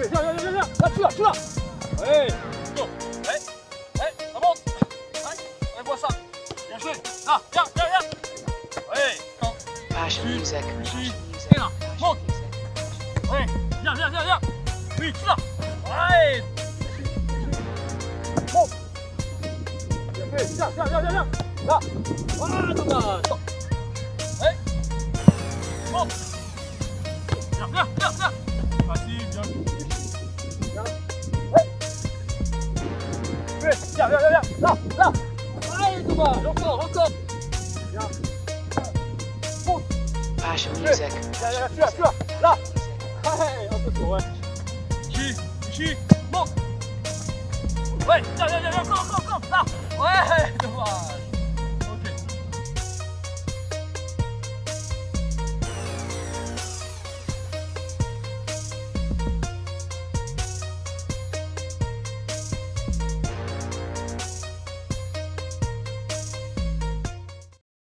jouer. Viens, viens, viens, viens. Là, tu là, tu là. Allez, go. Allez, allez, ça monte. Allez, on voit ça. Bien joué. Là, viens, viens, viens. Allez, quand. Vache, musique. Viens là, monte. Allez, viens, viens, viens, viens. Oui, tu là. Allez. Monte. Viens, viens, viens, viens. Là. Ah, attends, attends. Monte. Viens, viens, viens, viens. Viens, viens, viens, là, là. Allez Thomas, encore, encore. Viens. Monte Ah j'ai oublié Zach Viens, viens, viens, viens, là. Allez, un peu trop, ouais. J, J, monte. Ouais, viens, viens, viens, encore, encore, encore. Là. Ouais.